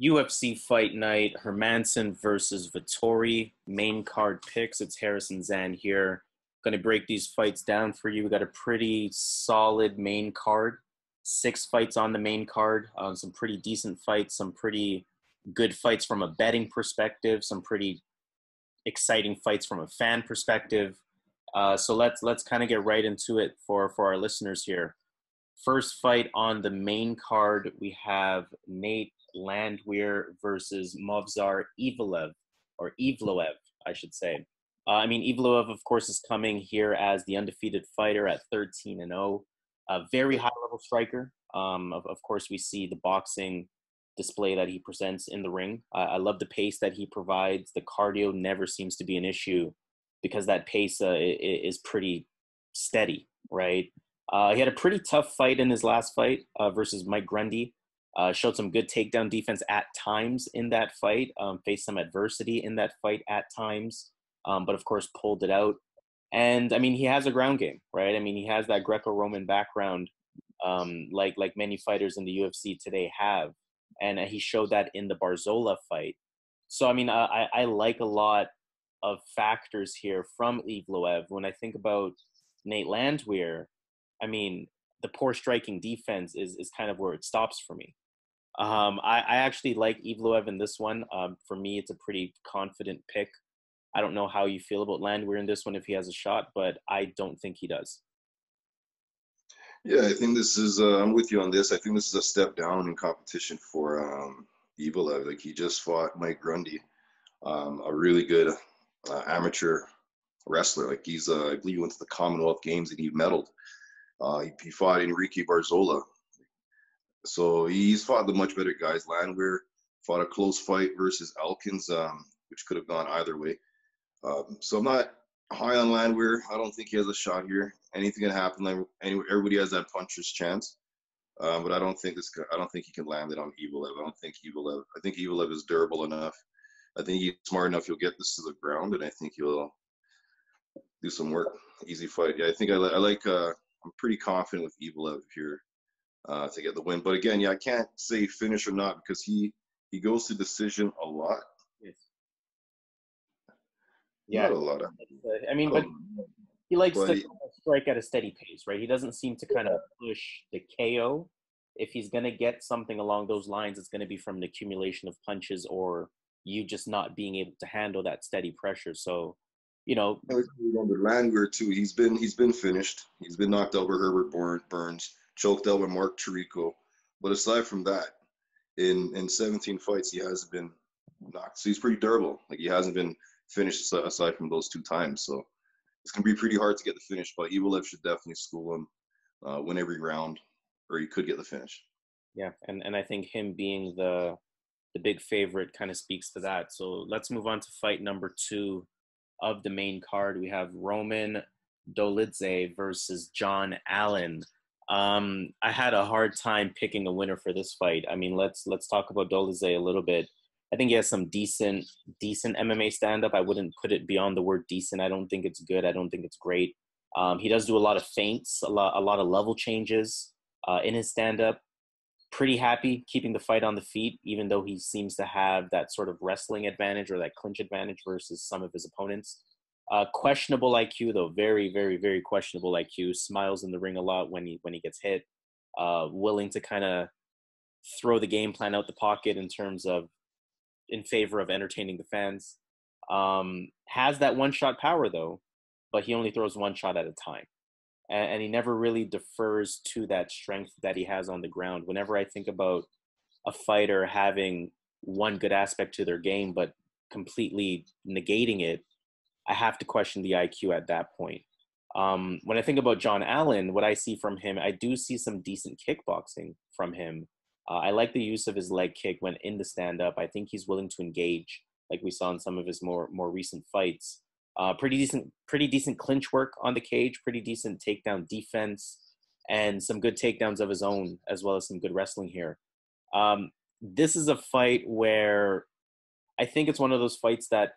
UFC Fight Night, Hermansson versus Vettori. main card picks. It's Harrison Zan here. Going to break these fights down for you. We got a pretty solid main card. Six fights on the main card. Um, some pretty decent fights. Some pretty good fights from a betting perspective. Some pretty exciting fights from a fan perspective. Uh, so let's let's kind of get right into it for for our listeners here. First fight on the main card, we have Nate Landwehr versus Movsar Evloev, or Evloev, I should say. Uh, I mean, Evloev, of course, is coming here as the undefeated fighter at 13 and 0. A very high level striker. Um, of, of course, we see the boxing display that he presents in the ring. I love the pace that he provides. The cardio never seems to be an issue because that pace uh, is pretty steady, right? Uh, he had a pretty tough fight in his last fight uh, versus Mike Grundy. Uh, showed some good takedown defense at times in that fight, um, faced some adversity in that fight at times, um, but of course pulled it out. And I mean, he has a ground game, right? I mean, he has that Greco-Roman background, um, like like many fighters in the UFC today have, and he showed that in the Barzola fight. So I mean, I, I like a lot of factors here from Evloev. When I think about Nate Landwehr, I mean, the poor striking defense is is kind of where it stops for me. Um, I, I, actually like Evloev in this one. Um, for me, it's a pretty confident pick. I don't know how you feel about Landwehr in this one if he has a shot, but I don't think he does. Yeah, I think this is. Uh, I'm with you on this. I think this is a step down in competition for um, Evloev. Like he just fought Mike Grundy, um, a really good uh, amateur wrestler. Like he's, uh, I believe, he went to the Commonwealth Games and he medaled. Uh, he, he, fought Enrique Barzola. So he's fought the much better guys. Landwehr fought a close fight versus Elkins, um, which could have gone either way. Um, so I'm not high on Landwehr. I don't think he has a shot here. Anything can happen. Like everybody has that puncher's chance. Um, but I don't think this. I don't think he can land it on Evloev. I don't think Evloev. I think Evloev is durable enough. I think he's smart enough. He'll get this to the ground, and I think he'll do some work. Easy fight. Yeah, I think I, li- I like. Uh, I'm pretty confident with Evloev here uh, to get the win. But again, yeah, I can't say finish or not because he he goes to decision a lot. Yes. Yeah, not a lot. Of, I mean, but he likes but to he, strike at a steady pace, right? He doesn't seem to kind of push the KO. If he's going to get something along those lines, it's going to be from the accumulation of punches or you just not being able to handle that steady pressure. So you know. Under Landwehr too, he's been he's been finished. He's been knocked out by Herbert Burns, choked out by Mark Chirico. But aside from that, in in 17 fights, he hasn't been knocked. So he's pretty durable. Like he hasn't been finished aside from those two times. So it's gonna be pretty hard to get the finish. But Evloev should definitely school him, uh, win every round, or he could get the finish. Yeah, and and I think him being the the big favorite kind of speaks to that. So let's move on to fight number two of the main card. We have Roman Dolidze versus John Allan. Um, I had a hard time picking a winner for this fight. I mean, let's let's talk about Dolidze a little bit. I think he has some decent decent MMA stand up. I wouldn't put it beyond the word decent. I don't think it's good. I don't think it's great. Um, he does do a lot of feints, a lot a lot of level changes uh, in his stand up pretty happy keeping the fight on the feet, even though he seems to have that sort of wrestling advantage or that clinch advantage versus some of his opponents. Uh, questionable IQ though, very, very, very questionable IQ. Smiles in the ring a lot when he when he gets hit. Uh, willing to kind of throw the game plan out the pocket in terms of in favor of entertaining the fans. Um, has that one shot power though, but he only throws one shot at a time and, and he never really defers to that strength that he has on the ground. Whenever I think about a fighter having one good aspect to their game, but completely negating it, I have to question the IQ at that point. Um, when I think about John Allan, what I see from him, I do see some decent kickboxing from him. Uh, I like the use of his leg kick when in the stand up. I think he's willing to engage, like we saw in some of his more more recent fights. Uh, pretty decent, pretty decent clinch work on the cage, pretty decent takedown defense, and some good takedowns of his own, as well as some good wrestling here. Um, this is a fight where I think it's one of those fights that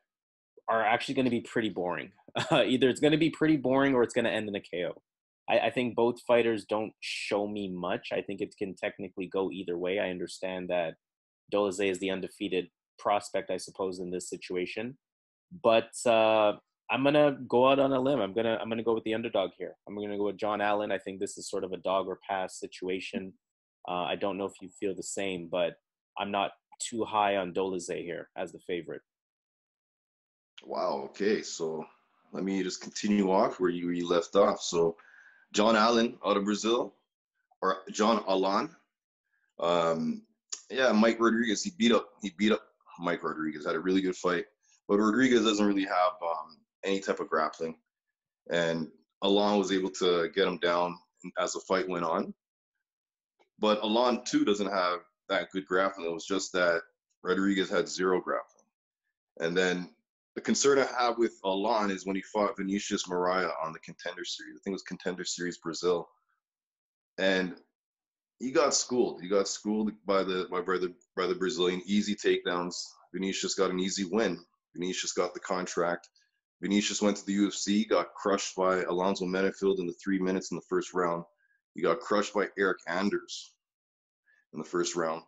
are actually going to be pretty boring. Either it's going to be pretty boring or it's going to end in a KO. I, I, think both fighters don't show me much. I think it can technically go either way. I understand that Dolidze is the undefeated prospect, I suppose, in this situation. But uh, I'm gonna go out on a limb. I'm gonna I'm gonna go with the underdog here. I'm gonna go with John Allan. I think this is sort of a dog or pass situation. Uh, I don't know if you feel the same, but I'm not too high on Dolidze here as the favorite. Wow. Okay. So let me just continue off where you, where you left off. So John Allan out of Brazil, or John Allan. Um, yeah, Mike Rodriguez. He beat up. He beat up Mike Rodriguez. Had a really good fight, but Rodriguez doesn't really have um, any type of grappling, and Allan was able to get him down as the fight went on. But Allan, too doesn't have that good grappling. It was just that Rodriguez had zero grappling, and then the concern I have with Allan is when he fought Vinicius Moraes on the contender series. I think it was contender series Brazil. And he got schooled. He got schooled by the by the by the Brazilian easy takedowns. Vinicius got an easy win. Vinicius got the contract. Vinicius went to the UFC, got crushed by Alonzo Menifield in the three minutes in the first round. He got crushed by Eryk Anders in the first round,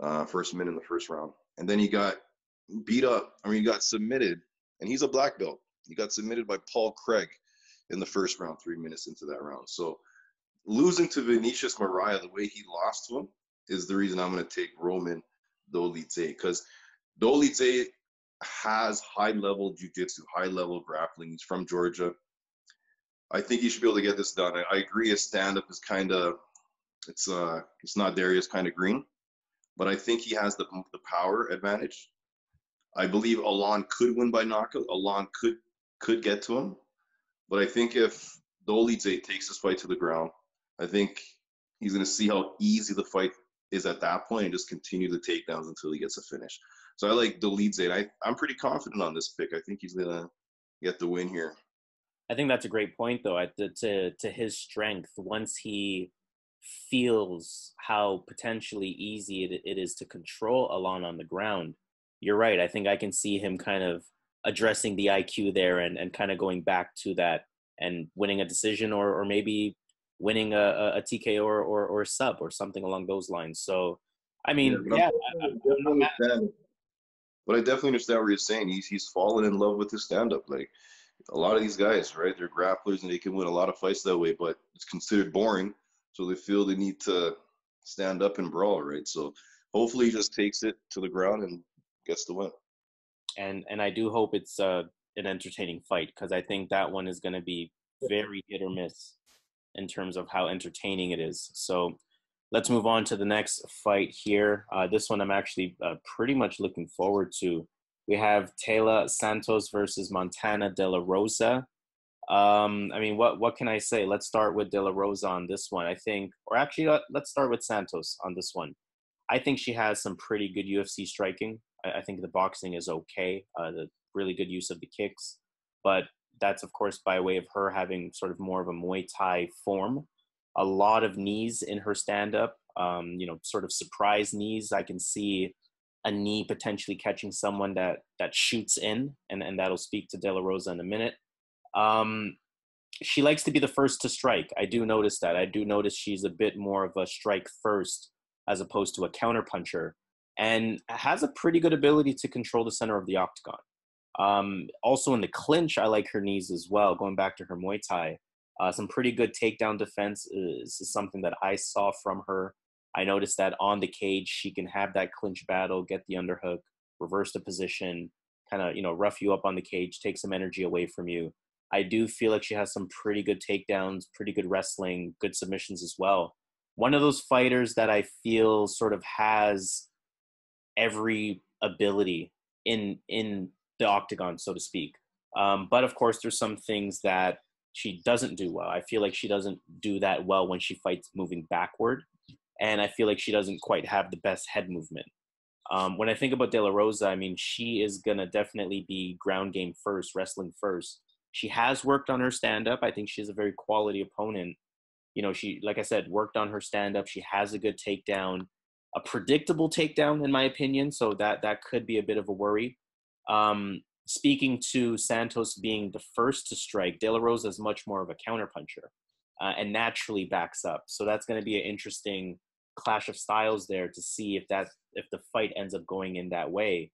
uh, first minute in the first round. And then he got beat up. I mean, he got submitted, and he's a black belt. He got submitted by Paul Craig in the first round, three minutes into that round. So losing to Vinicius Moraes the way he lost to him is the reason I'm going to take Roman Dolidze because Dolidze has high level jujitsu, high level grappling. He's from Georgia. I think he should be able to get this done. I, I agree. His stand up is kind of it's uh it's not Darius kind of green, but I think he has the the power advantage. I believe Allan could win by knockout. Allan could could get to him, but I think if Dolidze takes this fight to the ground, I think he's going to see how easy the fight is at that point and just continue the takedowns until he gets a finish. So I like Dolidze, and I, I'm pretty confident on this pick. I think he's to get the win here. I think that's a great point, though. To to, to his strength, once he feels how potentially easy it, it is to control Allan on the ground, you're right. I think I can see him kind of addressing the IQ there and, and kind of going back to that and winning a decision or, or maybe winning a, a TKO or, or, or sub or something along those lines. So, I mean, yeah. yeah I, I, but I definitely understand what you're saying. He's, he's fallen in love with his stand up. Like a lot of these guys, right? They're grapplers and they can win a lot of fights that way, but it's considered boring. So they feel they need to stand up and brawl, right? So hopefully he just takes it to the ground and gets the win. And and I do hope it's uh, an entertaining fight because I think that one is going to be very hit or miss in terms of how entertaining it is. So let's move on to the next fight here. Uh, this one I'm actually uh, pretty much looking forward to. We have Taila Santos versus Montana De La Rosa. Um, I mean, what what can I say? Let's start with De La Rosa on this one. I think, or actually, let, let's start with Santos on this one. I think she has some pretty good UFC striking. I, I think the boxing is okay. Uh, the really good use of the kicks, but that's of course by way of her having sort of more of a Muay Thai form. A lot of knees in her stand up. Um, you know, sort of surprise knees. I can see a knee potentially catching someone that that shoots in, and and that'll speak to De La Rosa in a minute. Um, she likes to be the first to strike. I do notice that. I do notice she's a bit more of a strike first as opposed to a counter puncher and has a pretty good ability to control the center of the octagon. Um, also in the clinch, I like her knees as well. Going back to her Muay Thai, uh, some pretty good takedown defense is, is, something that I saw from her. I noticed that on the cage, she can have that clinch battle, get the underhook, reverse the position, kind of you know rough you up on the cage, take some energy away from you. I do feel like she has some pretty good takedowns, pretty good wrestling, good submissions as well. One of those fighters that I feel sort of has every ability in in the octagon, so to speak. Um, but of course, there's some things that she doesn't do well. I feel like she doesn't do that well when she fights moving backward, and I feel like she doesn't quite have the best head movement. Um, when I think about De La Rosa, I mean, she is gonna definitely be ground game first, wrestling first. She has worked on her stand up. I think she's a very quality opponent. You know, she, like I said, worked on her stand up. She has a good takedown a predictable takedown, in my opinion. So that that could be a bit of a worry. Um, speaking to Santos being the first to strike, De La Rosa is much more of a counterpuncher uh, and naturally backs up. So that's going to be an interesting clash of styles there to see if that if the fight ends up going in that way.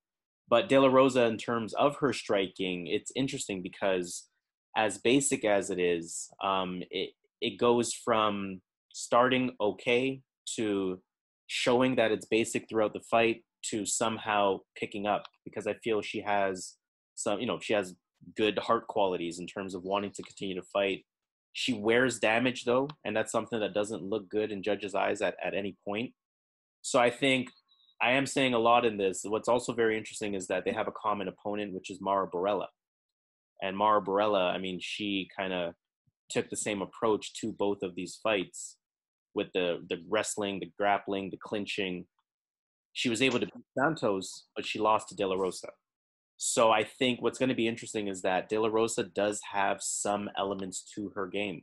But De La Rosa, in terms of her striking, it's interesting because as basic as it is, um, it it goes from starting okay to showing that it's basic throughout the fight to somehow picking up because I feel she has some, you know, she has good heart qualities in terms of wanting to continue to fight. She wears damage though, and that's something that doesn't look good in judges' eyes at, at any point. So I think I am saying a lot in this. What's also very interesting is that they have a common opponent, which is Mara Borella. And Mara Borella, I mean, she kind of took the same approach to both of these fights with the the wrestling, the grappling, the clinching. She was able to beat Santos, but she lost to De La Rosa. So I think what's going to be interesting is that De La Rosa does have some elements to her game.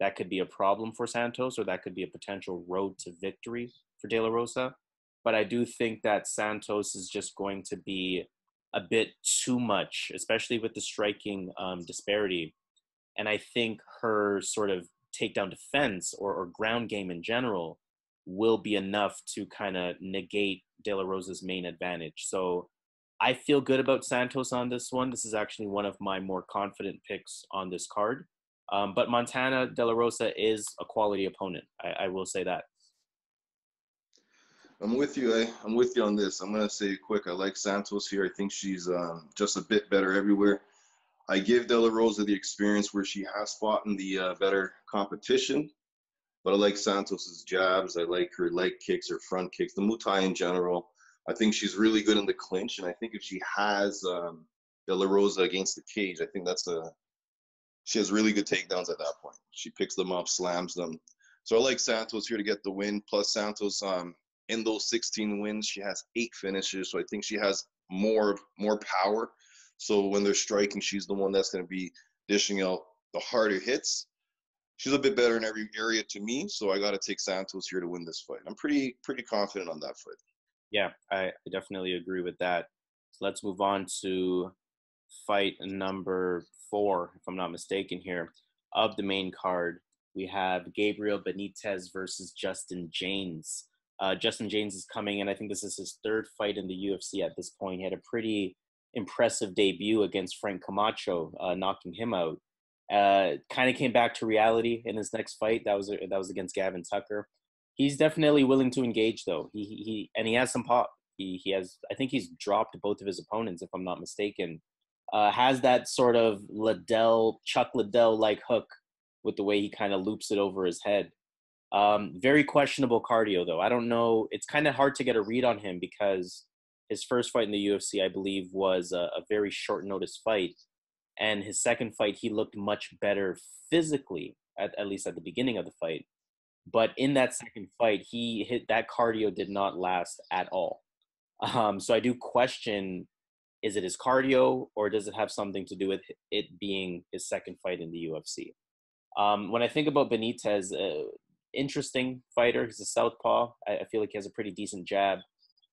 That could be a problem for Santos, or that could be a potential road to victory for De La Rosa. But I do think that Santos is just going to be a bit too much, especially with the striking um, disparity. And I think her sort of takedown defense or, or ground game in general will be enough to kind of negate De La Rosa's main advantage. So I feel good about Santos on this one. This is actually one of my more confident picks on this card. Um, but Montana De La Rosa is a quality opponent. I, I will say that. I'm with you. Eh? I'm with you on this. I'm gonna say quick. I like Santos here. I think she's um, just a bit better everywhere. I give De La Rosa the experience where she has fought in the uh, better competition, but I like Santos's jabs. I like her leg kicks, her front kicks, the Muay in general. I think she's really good in the clinch, and I think if she has um, De La Rosa against the cage, I think that's a she has really good takedowns at that point. She picks them up, slams them. So I like Santos here to get the win. Plus Santos, um, in those 16 wins, she has eight finishes. So I think she has more more power. So when they're striking, she's the one that's going to be dishing out the harder hits. She's a bit better in every area to me, so I got to take Santos here to win this fight. I'm pretty pretty confident on that fight. Yeah, I, definitely agree with that. So let's move on to fight number four, if I'm not mistaken here, of the main card. We have Gabriel Benitez versus Justin Jaynes. Uh, Justin Jaynes is coming in. I think this is his third fight in the UFC at this point. He had a pretty impressive debut against Frank Camacho, uh, knocking him out. Uh, kind of came back to reality in his next fight. That was that was against Gavin Tucker. He's definitely willing to engage, though. He he and he has some pop. He he has. I think he's dropped both of his opponents, if I'm not mistaken. Uh, has that sort of Liddell, Chuck Liddell like hook with the way he kind of loops it over his head. Um, very questionable cardio, though. I don't know. It's kind of hard to get a read on him because his first fight in the UFC, I believe, was a, a very short notice fight. And his second fight, he looked much better physically, at, at least at the beginning of the fight. But in that second fight, he hit that cardio did not last at all. Um, so I do question is it his cardio or does it have something to do with it being his second fight in the UFC? Um, when I think about Benitez, uh, interesting fighter. He's a southpaw. I, I, feel like he has a pretty decent jab.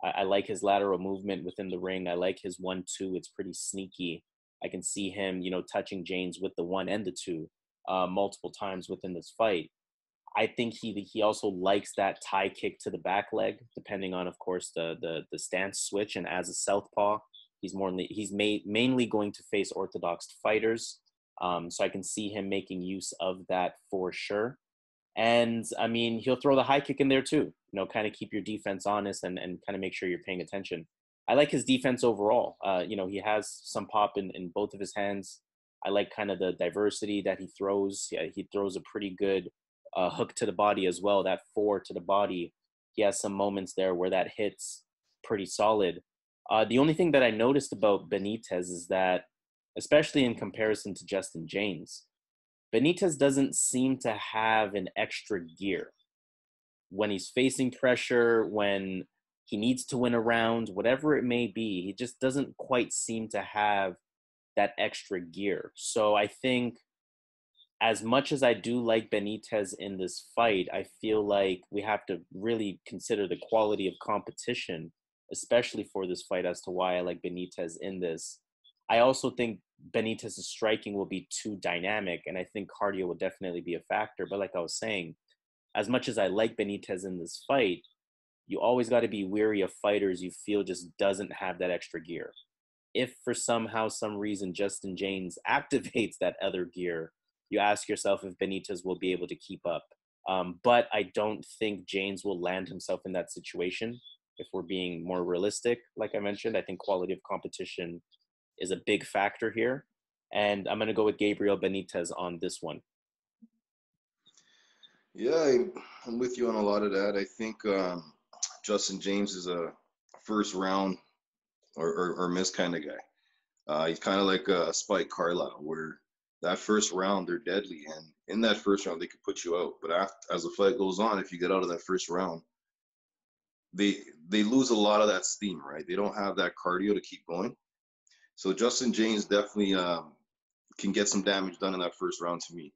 I, I, like his lateral movement within the ring. I like his one-two. It's pretty sneaky. I can see him, you know, touching Jaynes with the one and the two uh, multiple times within this fight. I think he he also likes that Thai kick to the back leg, depending on, of course, the the the stance switch. And as a southpaw, he's more he's made, mainly going to face orthodox fighters. Um, so I can see him making use of that for sure. And I mean, he'll throw the high kick in there too. You know, kind of keep your defense honest and, and kind of make sure you're paying attention. I like his defense overall. Uh, you know, he has some pop in, in both of his hands. I like kind of the diversity that he throws. Yeah, he throws a pretty good uh, hook to the body as well. That four to the body. He has some moments there where that hits pretty solid. Uh, the only thing that I noticed about Benitez is that, especially in comparison to Justin Jaynes, Benitez doesn't seem to have an extra gear. When he's facing pressure, when he needs to win a round, whatever it may be, he just doesn't quite seem to have that extra gear. So I think as much as I do like Benitez in this fight, I feel like we have to really consider the quality of competition, especially for this fight, as to why I like Benitez in this. I also think Benitez's striking will be too dynamic, and I think cardio will definitely be a factor. But like I was saying, as much as I like Benitez in this fight, you always got to be weary of fighters you feel just doesn't have that extra gear. If for somehow, some reason, Justin Jaynes activates that other gear, you ask yourself if Benitez will be able to keep up. Um, but I don't think Jaynes will land himself in that situation. If we're being more realistic, like I mentioned, I think quality of competition is a big factor here. And I'm going to go with Gabriel Benitez on this one. Yeah, I, am with you on a lot of that. I think um, Justin Jaynes is a first round or, or, or miss kind of guy. Uh, he's kind of like a Spike Carlyle, where that first round they're deadly, and in that first round they could put you out. But after, as the fight goes on, if you get out of that first round, they they lose a lot of that steam, right? They don't have that cardio to keep going. So Justin Jaynes definitely um, can get some damage done in that first round to me,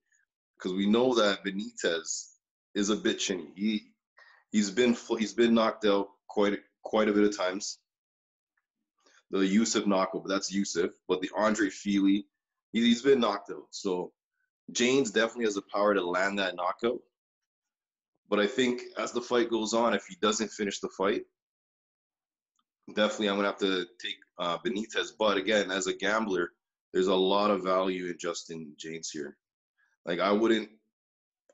because we know that Benitez is a bit chinny. He he's been he's been knocked out quite quite a bit of times. The Yusuff knockout, but that's Yusuff. But the Andre Fili, he, he's been knocked out. So Jaynes definitely has the power to land that knockout. But I think as the fight goes on, if he doesn't finish the fight, definitely I'm gonna have to take uh, Benitez. But again, as a gambler, there's a lot of value in Justin Jaynes here. Like I wouldn't,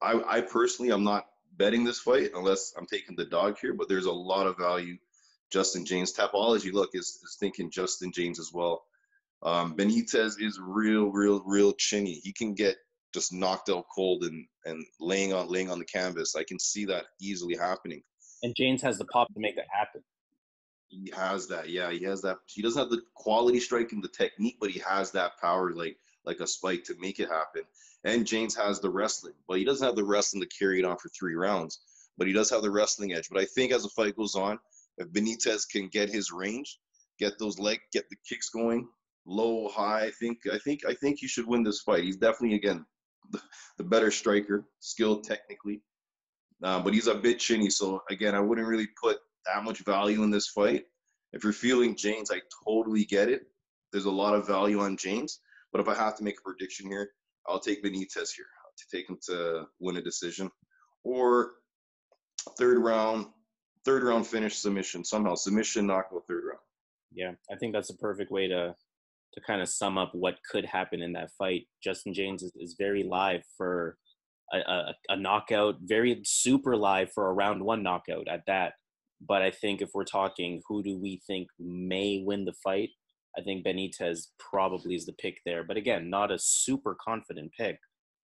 I I personally I'm not betting this fight unless I'm taking the dog here, but there's a lot of value. Justin Jaynes Tapology, look, is, is thinking Justin Jaynes as well. Um, Benitez is real, real, real chinny. He can get just knocked out cold and and laying on laying on the canvas. I can see that easily happening. And Jaynes has the pop to make that happen. He has that, yeah. He has that. He doesn't have the quality strike and the technique, but he has that power, like like a spike, to make it happen. And Jaynes has the wrestling, but he doesn't have the wrestling to carry it on for three rounds. But he does have the wrestling edge. But I think as the fight goes on, if Benitez can get his range, get those leg, get the kicks going, low, high, I think I think I think he should win this fight. He's definitely again the, the better striker, skilled technically, uh, but he's a bit chinny. So again, I wouldn't really put that much value in this fight. If you're feeling Jaynes, I totally get it. There's a lot of value on Jaynes, but if I have to make a prediction here, I'll take Benitez here to take him to win a decision, or third round, third round finish submission somehow submission knockout third round. Yeah, I think that's a perfect way to to kind of sum up what could happen in that fight. Justin Jaynes is, is very live for a, a, a knockout, very super live for a round one knockout at that. But I think if we're talking who do we think may win the fight, I think Benitez probably is the pick there. But again, not a super confident pick,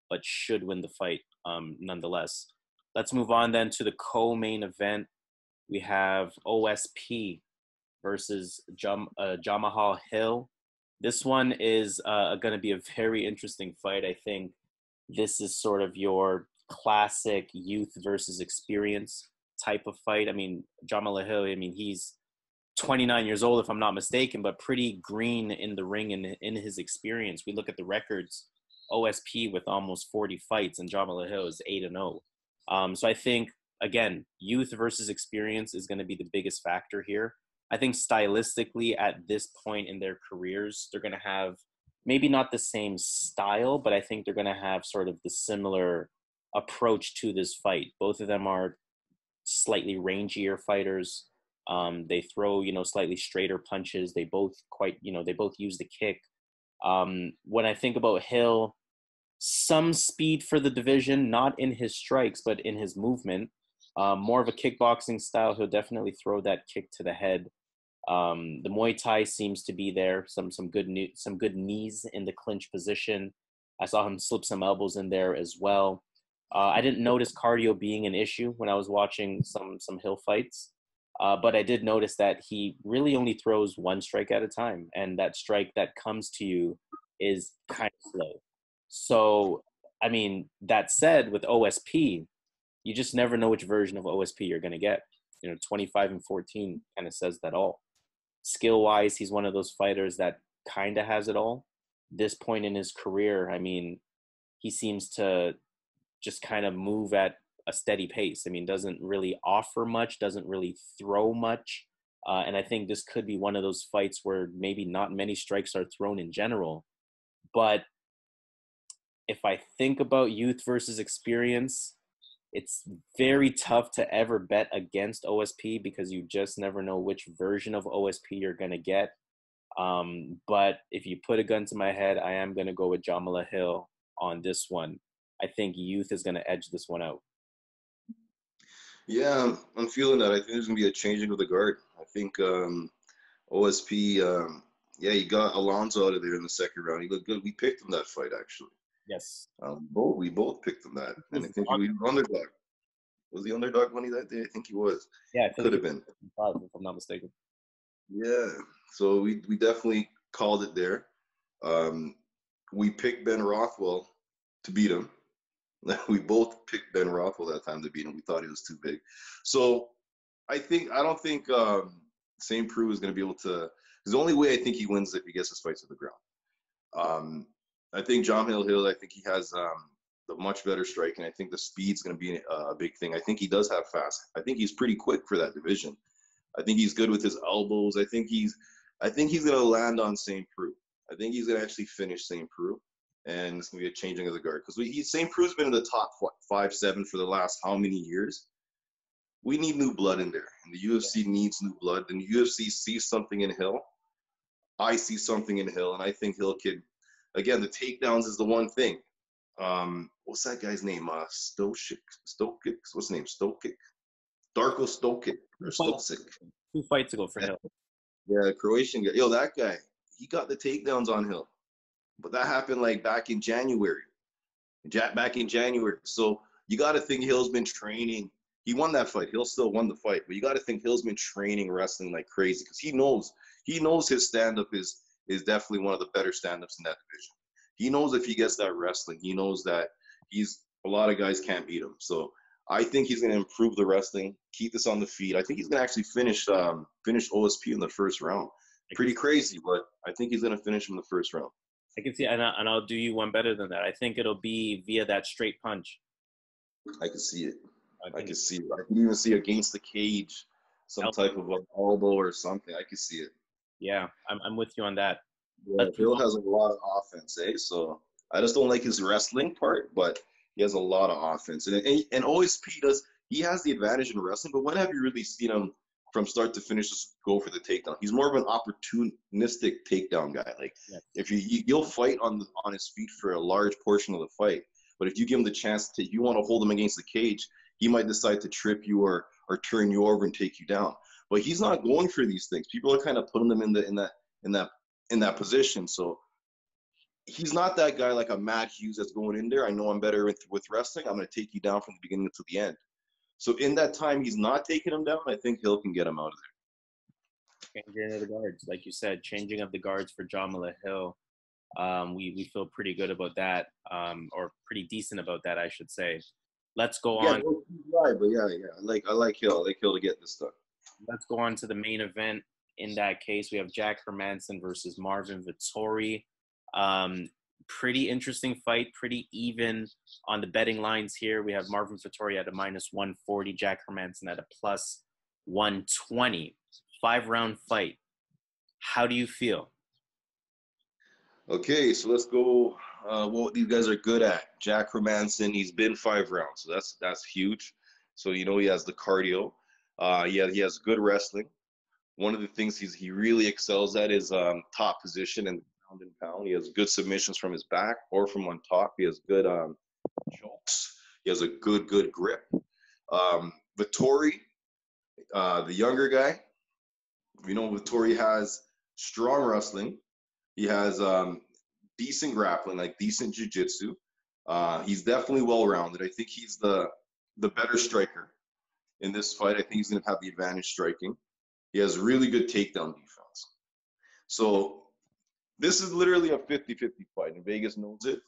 but should win the fight um, nonetheless. Let's move on then to the co-main event. We have OSP versus Jam- uh, Jamahal Hill. This one is uh, going to be a very interesting fight. I think this is sort of your classic youth versus experience type of fight. I mean, Jamahal Hill, I mean, he's 29 years old, if I'm not mistaken, but pretty green in the ring and in his experience. We look at the records, OSP with almost 40 fights, and Jamahal Hill is 8 and 0. Um, so I think again, youth versus experience is going to be the biggest factor here. I think stylistically, at this point in their careers, they're going to have maybe not the same style, but I think they're going to have sort of the similar approach to this fight. Both of them are slightly rangier fighters. Um, they throw, you know, slightly straighter punches. They both quite, you know, they both use the kick. Um, when I think about Hill, some speed for the division, not in his strikes, but in his movement. Um, more of a kickboxing style. He'll definitely throw that kick to the head. Um, the Muay Thai seems to be there. Some some good new, some good knees in the clinch position. I saw him slip some elbows in there as well. Uh, I didn't notice cardio being an issue when I was watching some some Hill fights. Uh, but I did notice that he really only throws one strike at a time, and that strike that comes to you is kind of slow. So, I mean, that said, with OSP, you just never know which version of OSP you're going to get. You know, 25 and 14 kind of says that all. Skill wise, he's one of those fighters that kind of has it all. This point in his career, I mean, he seems to just kind of move at a steady pace. I mean, doesn't really offer much, doesn't really throw much. Uh, and I think this could be one of those fights where maybe not many strikes are thrown in general. But if I think about youth versus experience, it's very tough to ever bet against OSP because you just never know which version of OSP you're gonna get. Um, but if you put a gun to my head, I am gonna go with Jamahal Hill on this one. I think youth is gonna edge this one out. Yeah, I'm feeling that. I think there's gonna be a changing of the guard. I think um, OSP. Um, yeah, he got Alonzo out of there in the second round. He looked good. We picked him that fight actually. Yes. Um, both we both picked him that, and I think he was underdog. Was the underdog money that day? I think he was. Yeah, could have been. If I'm not mistaken. Yeah. So we we definitely called it there. Um, we picked Ben Rothwell to beat him. We both picked Ben Rothwell that time to beat him. We thought he was too big. So I think I don't think um, St. Preux is going to be able to. The only way I think he wins is if he gets his fights to the ground. Um, I think Jamahal Hill. Hill. I think he has um, the much better striking. I think the speed's going to be a big thing. I think he does have fast. I think he's pretty quick for that division. I think he's good with his elbows. I think he's. I think he's going to land on St. Preux. I think he's going to actually finish St. Preux and it's gonna be a changing of the guard because we St. Preux's been in the top what, five, seven for the last how many years? We need new blood in there, and the UFC needs new blood. And the UFC sees something in Hill. I see something in Hill, and I think Hill could. Again, the takedowns is the one thing. Um, what's that guy's name? Uh, Stokic. Stokic. What's his name? Stokic. Darko Stokic or Stosic. Two fights ago for Hill. Yeah, Croatian guy. Yo, that guy. He got the takedowns on Hill. But that happened like back in January. Back in January. So you got to think Hill's been training. He won that fight. Hill still won the fight, but you got to think Hill's been training wrestling like crazy because he knows he knows his stand up is is definitely one of the better stand ups in that division. He knows if he gets that wrestling, he knows that he's a lot of guys can't beat him. So I think he's going to improve the wrestling, keep this on the feet. I think he's going to actually finish um, finish OSP in the first round. Pretty crazy, but I think he's going to finish in the first round. I can see, and, I, and I'll do you one better than that. I think it'll be via that straight punch. I can see it. I, I can see it. I can even see against the cage some elbow. type of an elbow or something. I can see it. Yeah, I'm, I'm with you on that. Yeah, Bill has a lot of offense, eh? So I just don't like his wrestling part, but he has a lot of offense. And and, and OSP does. He has the advantage in wrestling, but when have you really seen him from start to finish just go for the takedown. He's more of an opportunistic takedown guy. Like yeah. if you you'll fight on the, on his feet for a large portion of the fight, but if you give him the chance to, you want to hold him against the cage, he might decide to trip you or or turn you over and take you down. But he's not going for these things. People are kind of putting them in the in that in that in that position. So he's not that guy like a Matt Hughes that's going in there. I know I'm better with, with wrestling. I'm going to take you down from the beginning to the end. So in that time, he's not taking him down. I think Hill can get him out of there. Changing of the guards, like you said, changing of the guards for Jamahal Hill. Um, we we feel pretty good about that, um, or pretty decent about that, I should say. Let's go yeah, on. Right, but yeah, yeah, I like I like Hill. I like Hill to get this done. Let's go on to the main event. In that case, we have Jack Hermansson versus Marvin Vettori. Um, pretty interesting fight, pretty even on the betting lines here. We have Marvin Vettori at a minus 140, Jack Hermansson at a plus 120. Five round fight. How do you feel? Okay, so let's go. Uh, what these guys are good at. Jack Hermansson, he's been five rounds, so that's that's huge. So you know he has the cardio. Uh, yeah, he has good wrestling. One of the things he's he really excels at is um, top position and and pound. He has good submissions from his back or from on top. He has good um, chokes. He has a good, good grip. Um, Vettori, uh, the younger guy, you know, Vettori has strong wrestling. He has um, decent grappling, like decent jiu-jitsu. Uh, he's definitely well-rounded. I think he's the the better striker in this fight. I think he's going to have the advantage striking. He has really good takedown defense. So this is literally a 50-50 fight, and Vegas knows it.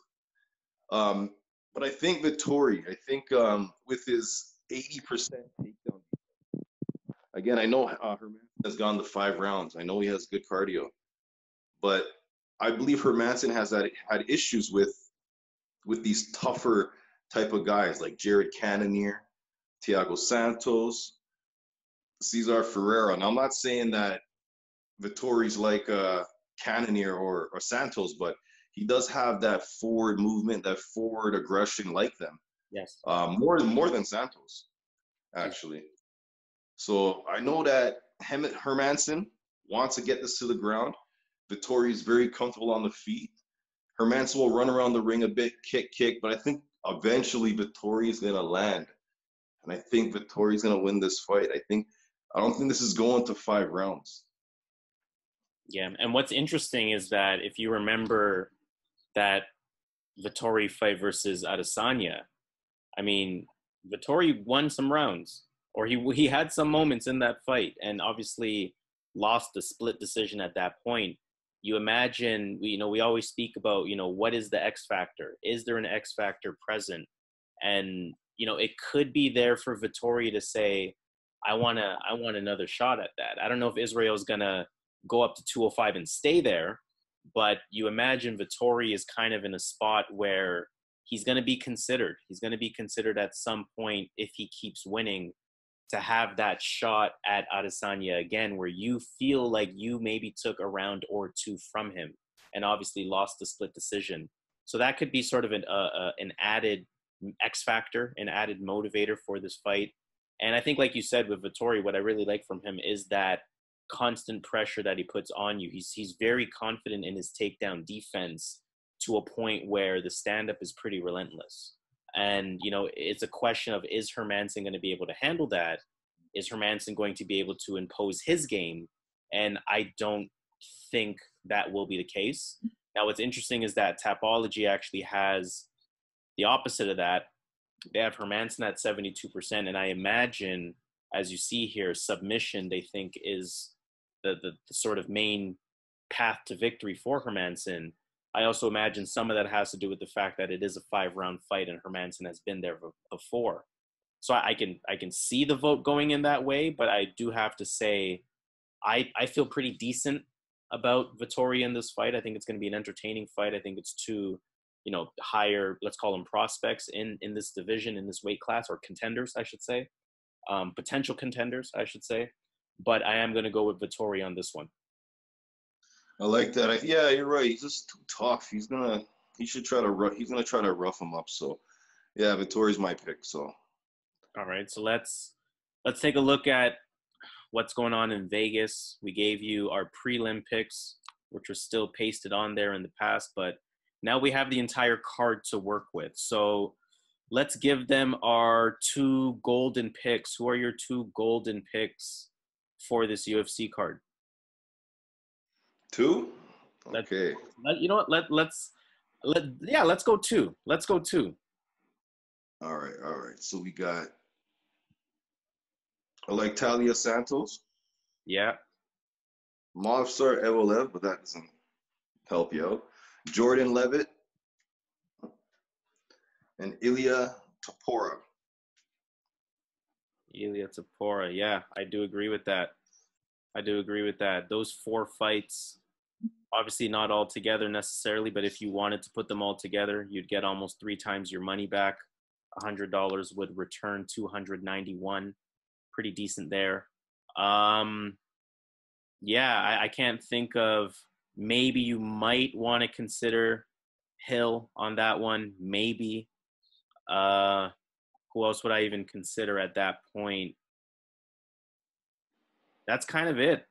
Um, but I think Vettori, I think um, with his 80% takedown, again, I know uh, Hermansson has gone the five rounds. I know he has good cardio, but I believe Hermansson has had, had issues with with these tougher type of guys like Jared Cannonier, Thiago Santos, Cezar Ferreira. And I'm not saying that Vettori's like uh, Cannonier or, or Santos, but he does have that forward movement, that forward aggression like them. Yes. Um, more more than Santos, actually. So I know that Hemet Hermansson wants to get this to the ground. Vettori is very comfortable on the feet. Hermansson will run around the ring a bit, kick, kick, but I think eventually Vettori is gonna land, and I think Vettori is gonna win this fight. I think I don't think this is going to five rounds. Yeah, and what's interesting is that if you remember that Vettori fight versus Adesanya, I mean, Vettori won some rounds, or he he had some moments in that fight, and obviously lost the split decision at that point. You imagine, you know, we always speak about, you know, what is the X factor? Is there an X factor present? And you know, it could be there for Vettori to say, I wanna, I want another shot at that. I don't know if Israel's gonna go up to 205 and stay there, but you imagine Vettori is kind of in a spot where he's going to be considered. He's going to be considered at some point if he keeps winning to have that shot at Adesanya again, where you feel like you maybe took a round or two from him and obviously lost the split decision. So that could be sort of an, uh, uh, an added X factor, an added motivator for this fight. And I think, like you said with Vettori, what I really like from him is that constant pressure that he puts on you. He's he's very confident in his takedown defense to a point where the stand up is pretty relentless. And you know, it's a question of is Hermansson going to be able to handle that? Is Hermansson going to be able to impose his game? And I don't think that will be the case. Now, what's interesting is that Tapology actually has the opposite of that. They have Hermansson at 72%, and I imagine, as you see here, submission they think is the, the, the sort of main path to victory for Hermansson. I also imagine some of that has to do with the fact that it is a five round fight and Hermansson has been there before. So I can I can see the vote going in that way, but I do have to say I I feel pretty decent about Vettori in this fight. I think it's going to be an entertaining fight. I think it's two, you know, higher let's call them prospects in in this division in this weight class or contenders, I should say, um, potential contenders, I should say but I am going to go with Vettori on this one. I like that. I, yeah, you're right. He's just too tough. He's gonna. He should try to. He's gonna try to rough him up. So, yeah, Vettori's my pick. So. All right. So let's let's take a look at what's going on in Vegas. We gave you our prelim picks, which are still pasted on there in the past, but now we have the entire card to work with. So let's give them our two golden picks. Who are your two golden picks for this UFC card? Two. Okay. Let, you know what? Let let's let yeah. Let's go two. Let's go two. All right. All right. So we got. I like Taila Santos. Yeah. Movsar Evloev, but that doesn't help you out. Jordan Leavitt and Ilia Topuria. Ilia Topuria. Yeah, I do agree with that. I do agree with that. Those four fights, obviously not all together necessarily, but if you wanted to put them all together, you'd get almost three times your money back. $100 would return 291 Pretty decent there. Um, yeah, I, I can't think of. Maybe you might want to consider Hill on that one. Maybe. Uh, who else would I even consider at that point? That's kind of it.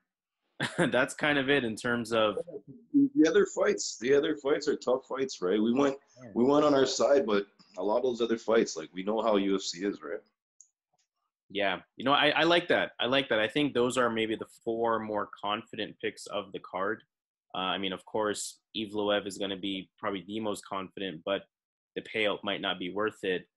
That's kind of it in terms of the other fights. The other fights are tough fights, right? We went we went on our side, but a lot of those other fights, like we know how UFC is, right? Yeah, you know, I, I like that. I like that. I think those are maybe the four more confident picks of the card. Uh, I mean, of course, Evloev is going to be probably the most confident, but the payout might not be worth it.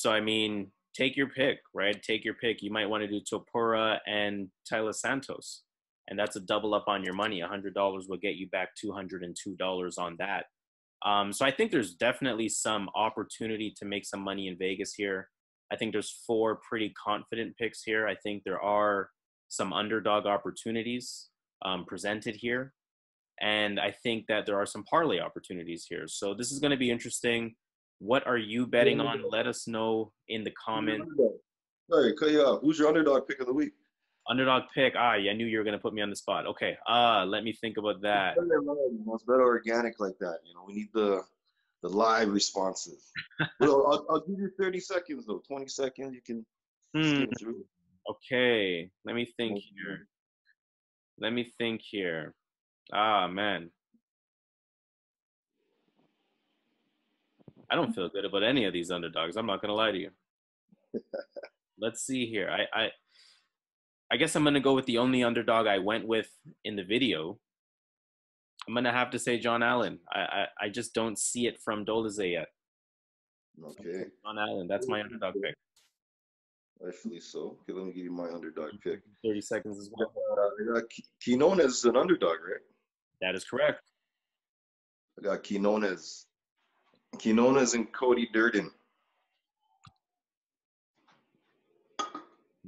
So I mean, take your pick, right? Take your pick. You might want to do Topuria and Taila Santos, and that's a double up on your money. hundred dollars will get you back two hundred and two dollars on that. Um, so I think there's definitely some opportunity to make some money in Vegas here. I think there's four pretty confident picks here. I think there are some underdog opportunities um, presented here. And I think that there are some parlay opportunities here. So this is going to be interesting. What are you betting on? Let us know in the comments. Sorry, cut you off. Who's your underdog pick of the week? Underdog pick. Ah, I knew you were gonna put me on the spot. Okay. Ah, let me think about that. It's better organic like that. You know, we need the the live responses. well, I'll, I'll, give you 30 seconds though. 20 seconds. You can hmm. Okay, let me think here. Let me think here. Ah, man. I don't feel good about any of these underdogs. I'm not gonna lie to you. Let's see here. I, I I guess I'm gonna go with the only underdog I went with in the video. I'm gonna have to say John Allan. I I, I just don't see it from Dolidze yet. Okay. John Allan. That's my underdog pick. Actually, so okay. Let me give you my underdog pick. Thirty seconds as well. Uh, I got Quinones an underdog, right? That is correct. I got Quinones. Quinones and Cody Durden.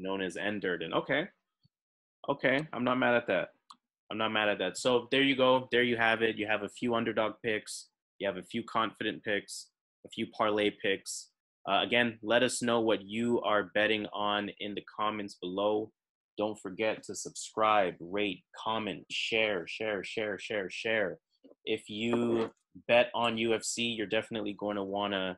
known as N Durden. Okay. Okay. I'm not mad at that. I'm not mad at that. So there you go. There you have it. You have a few underdog picks. You have a few confident picks, a few parlay picks. Uh, again, let us know what you are betting on in the comments below. Don't forget to subscribe, rate, comment, share, share, share, share, share. If you bet on UFC, you're definitely going to want to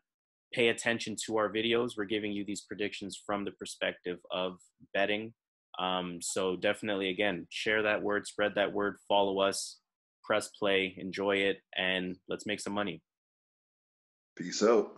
pay attention to our videos. We're giving you these predictions from the perspective of betting. Um, so definitely, again, share that word, spread that word, follow us, press play, enjoy it, and let's make some money. Peace out.